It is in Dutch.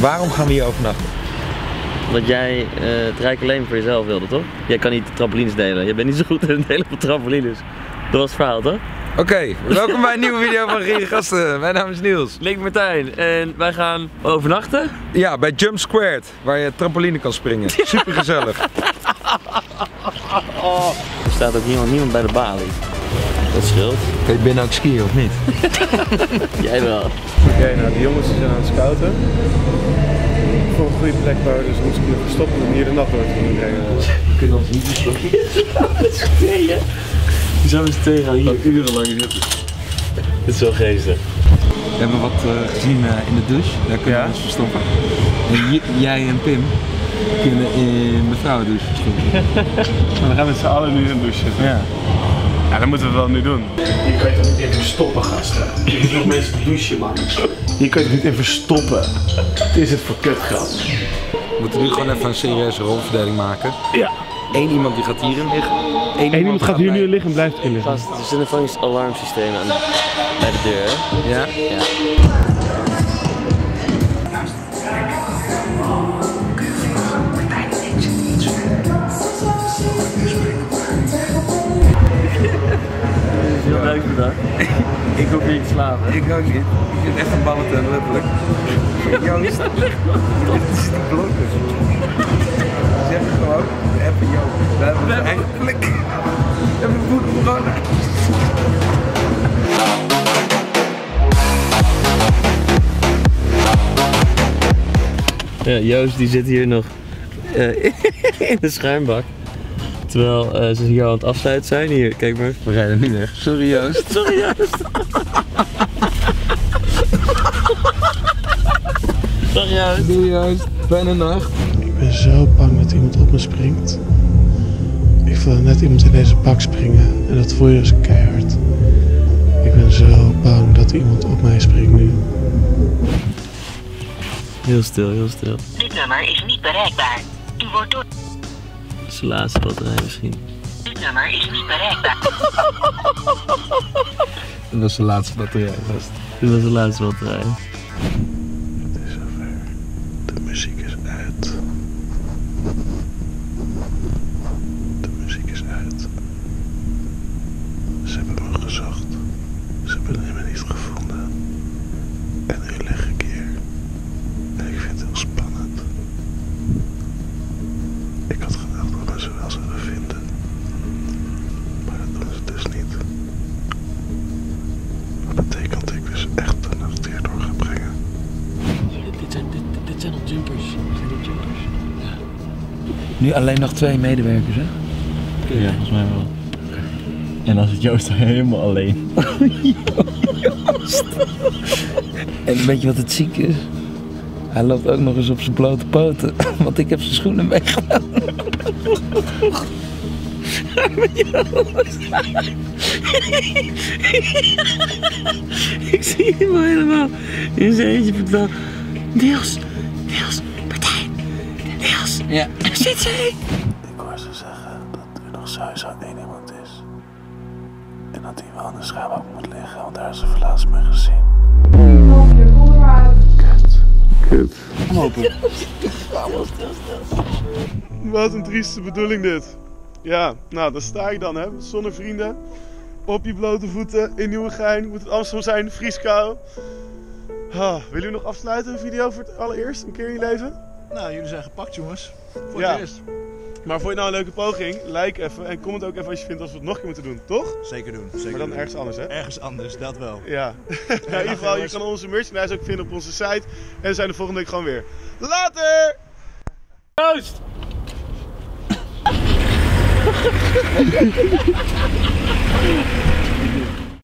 Waarom gaan we hier overnachten? Omdat jij eh, het rijk alleen voor jezelf wilde, toch? Jij kan niet trampolines delen. Je bent niet zo goed in het delen van trampolines. Dat was het verhaal, toch? Oké, welkom bij een nieuwe video van Gierige Gasten. Mijn naam is Niels. Link Martijn. En wij gaan overnachten. Ja, bij Jump Squared, waar je trampoline kan springen. Super gezellig. Er staat ook niemand, niemand bij de balie. Dat scheelt. Kun je binnen ook skiën of niet? Jij wel. Oké, nou de jongens zijn aan het scouten. Voor een goede plek waar we dus ons kunnen verstoppen om hier de nacht door te kunnen brengen. We kunnen ons niet verstoppen. Met z'n tweeën. Die zijn met z'n tweeën gaan hier urenlang zitten. Dit is wel geestig. We hebben wat eh, gezien eh, in de douche, daar kunnen Ja? we ons verstoppen. En jij en Pim kunnen in de vrouwendouche verstoppen. Maar we gaan met z'n allen nu in de douche zitten. Ja. Ja, dat moeten we wel nu doen. Hier kan je toch niet in verstoppen, gasten. Je moet nog mensen douchen, man. Hier kan je het niet in verstoppen. Het is het voor kutgrap. We moeten nu gewoon even een serieuze rolverdeling maken. Ja. Eén iemand die gaat hierin liggen. Eén iemand gaat hier nu liggen en blijft erin liggen. Gast, er zit een van alarmsysteem aan bij de deur, hè? Ja? Ja. Ik hoef niet te slapen. Ik ook niet. Ik vind echt een ballentent, letterlijk. Joost, dit is de blokken. Zeg het gewoon, we hebben Joost. We hebben onze eigen plek. We hebben een goede bewoner. Ja, Joost die zit hier nog eh, in de schuimbak. Terwijl eh, ze hier aan het afsluiten zijn. Hier, kijk maar. We rijden nu weg. Sorry Joost. Sorry Joost. Dag Joost. Doei Joost. Fijne nacht. Ik ben zo bang dat iemand op me springt. Ik voelde net iemand in deze bak springen en dat voel je als keihard. Ik ben zo bang dat iemand op mij springt nu. Heel stil, heel stil. Dit nummer is niet bereikbaar. U wordt door... Is de laatste batterij misschien. Dit nummer is niet bereikbaar. Dat was de laatste batterij vast. Dit was de laatste batterij. Het is zover. De muziek is uit. De muziek is uit. Ze hebben me gezocht. Ze hebben me niet gevonden. En nu Nu alleen nog twee medewerkers, hè? Ja, volgens mij wel. En dan zit Joost helemaal alleen. En weet je wat het ziek is? Hij loopt ook nog eens op zijn blote poten, want ik heb zijn schoenen meegedaan. Ik zie hem al helemaal in zijn eentje vertellen. Niels, Niels, Niels, Ja. daar zit ze. Ik hoor ze zeggen dat er nog sowieso één iemand is. En dat hij wel in de schuimbak moet liggen, want daar is ze laatst mee gezien. Kut. Kut. Wat een trieste bedoeling dit. Ja, nou daar sta ik dan hè, zonder vrienden. Op je blote voeten in Nieuwegein. Moet het Amsterdam zijn, vrieskou. Ah, willen jullie nog afsluiten een video voor het allereerst? Een keer in je leven? Nou, jullie zijn gepakt, jongens. Voor Ja. het eerst. Maar vond je nou een leuke poging? Like even en comment ook even als je vindt dat we het nog een keer moeten doen, toch? Zeker doen. Zeker Maar dan doen. ergens anders, hè? Ergens anders, dat wel. Ja. In ieder geval, je kan onze merchandise ook vinden op onze site. En we zijn de volgende week gewoon weer. Later!